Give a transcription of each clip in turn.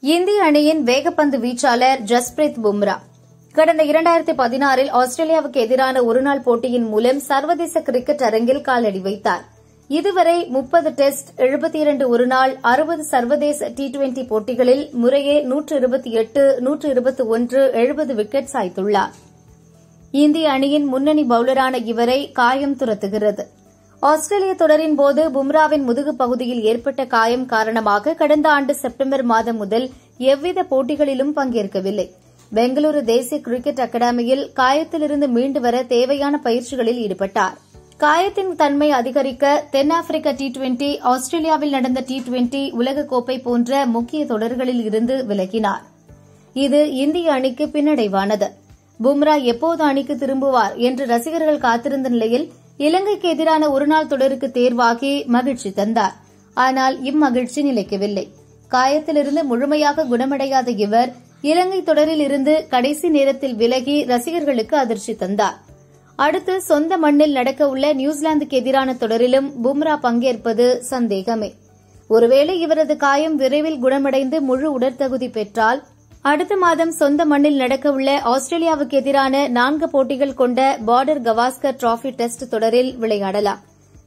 இந்திய அணியின் வேகப்பந்து வீச்சாளர் ஜஸ்பிரீத் பும்ரா. கடந்த இரண்டாயிரத்தி பதினாறில் ஆஸ்திரேலியாவுக்கு எதிரான ஒருநாள் போட்டியின் மூலம் சர்வதேச கிரிக்கெட் அரங்கில் காலடி வைத்தார். இதுவரை முப்பது டெஸ்ட் எழுபத்தி இரண்டு ஒருநாள் அறுபது சர்வதேச டி டுவெண்டி போட்டிகளில் முறையே நூற்று இருபத்தி எட்டு நூற்று இருபத்தி ஒன்று எழுபது விக்கெட் சாய்த்துள்ளார். இந்திய அணியின் முன்னணி பவுலரான இவரை காயம் துரத்துகிறது. ஆஸ்திரேலிய தொடரின் போது பும்ராவின் முதுகு பகுதியில் ஏற்பட்ட காயம் காரணமாக கடந்த ஆண்டு செப்டம்பர் மாதம் முதல் எவ்வித போட்டிகளிலும் பங்கேற்கவில்லை. பெங்களூரு தேசிய கிரிக்கெட் அகாடமியில் காயத்திலிருந்து மீண்டு வர தேவையான பயிற்சிகளில் ஈடுபட்டார். காயத்தின் தன்மை அதிகரிக்க தென்னாப்பிரிக்க டி டுவெண்டி ஆஸ்திரேலியாவில் நடந்த டி டுவெண்டி உலகக்கோப்பை போன்ற முக்கிய தொடர்களில் இருந்து விலகினார். இது இந்திய அணிக்கு பின்னடைவானது. பும்ரா எப்போது அணிக்கு திரும்புவார் என்று ரசிகர்கள் காத்திருந்த நிலையில் இலங்கைக்கு எதிரான ஒருநாள் தொடருக்கு தேர்வாகி மகிழ்ச்சி தந்தார். ஆனால் இம்மகிழ்ச்சி நிலைக்கவில்லை. காயத்திலிருந்து முழுமையாக குணமடையாத இவர் இலங்கை தொடரில் இருந்து கடைசி நேரத்தில் விலகி ரசிகர்களுக்கு அதிர்ச்சி தந்தார். அடுத்து சொந்த மண்ணில் நடக்க உள்ள நியூசிலாந்துக்கு எதிரான தொடரிலும் பும்ரா பங்கேற்பது சந்தேகமே. ஒருவேளை இவரது காயம் விரைவில் குணமடைந்து முழு உடற்தகுதி பெற்றால் அடுத்த மாதம் சொந்த மண்ணில் நடக்கவுள்ள ஆஸ்திரேலியாவுக்கு எதிரான நான்கு போட்டிகள் கொண்ட பார்டர் கவாஸ்கர் டிராபி டெஸ்ட் தொடரில் விளையாடலாம்.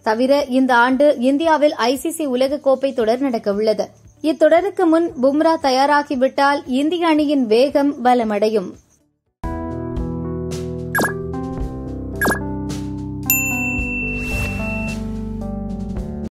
தவிர இந்த ஆண்டு இந்தியாவில் ஐசிசி உலகக்கோப்பை தொடர் நடக்கவுள்ளது. இத்தொடருக்கு முன் பும்ரா தயாராகிவிட்டால் இந்திய அணியின் வேகம் பலமடையும்.